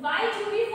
Why do we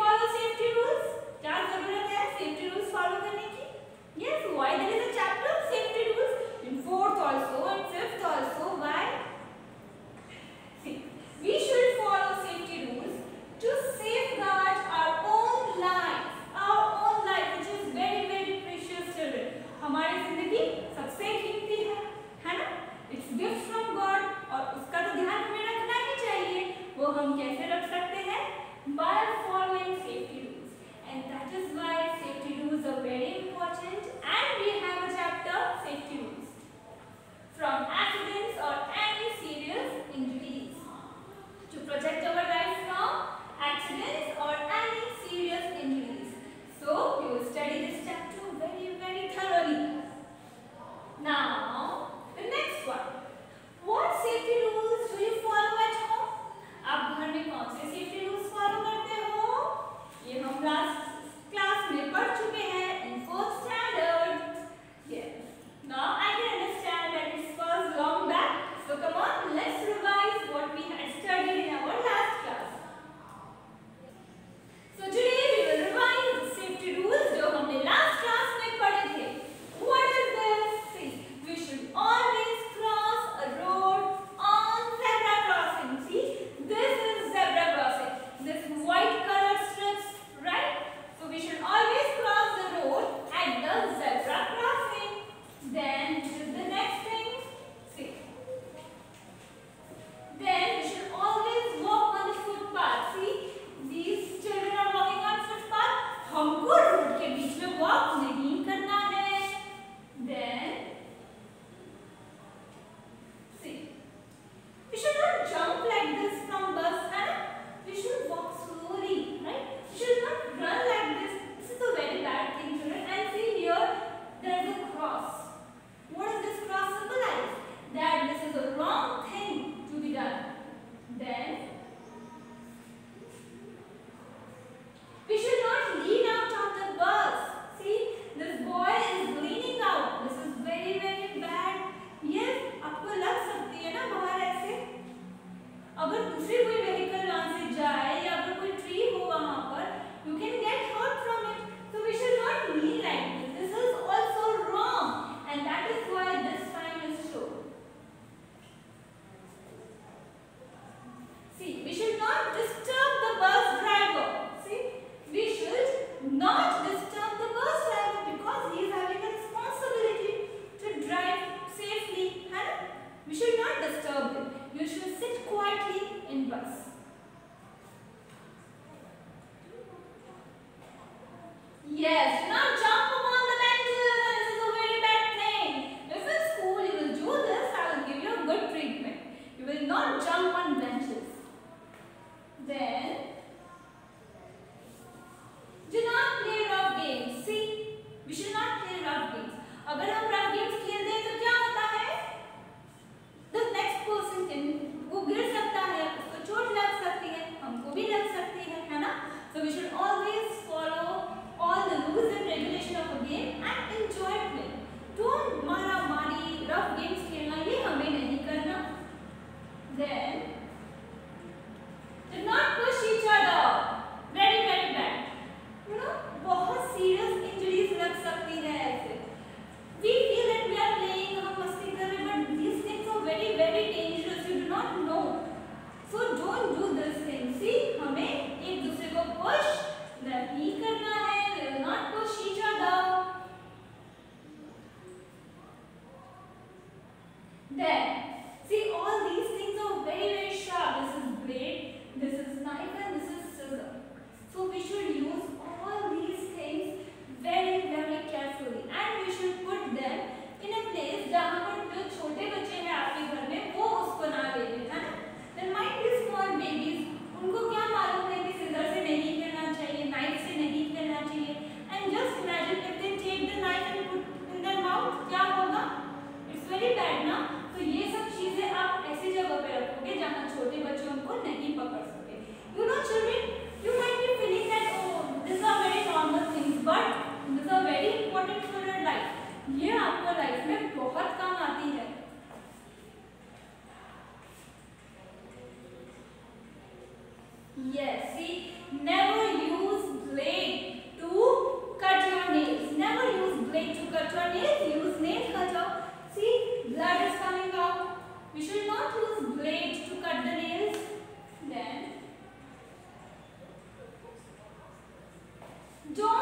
अगर Don't